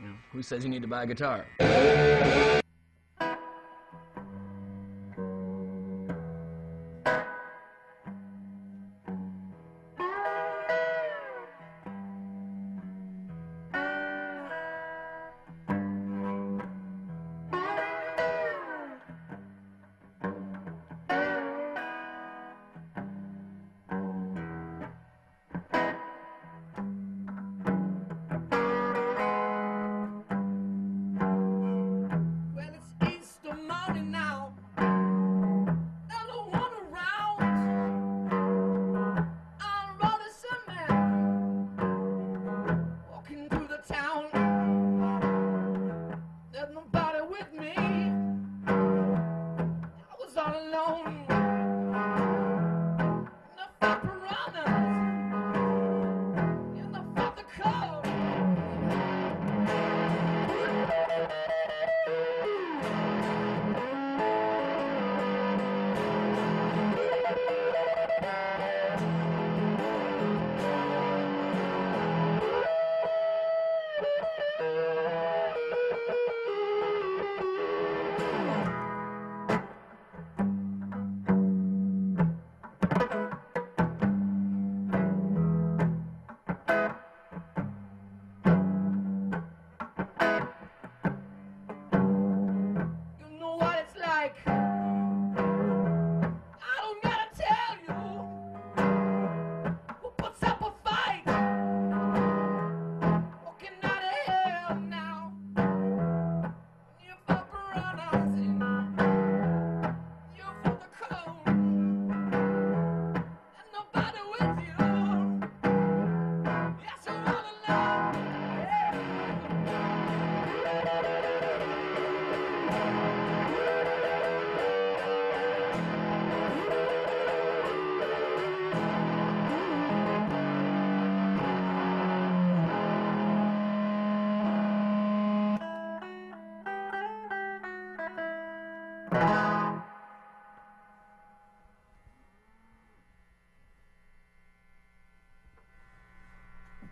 You know, who says you need to buy a guitar? Eu não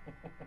Ha ha ha.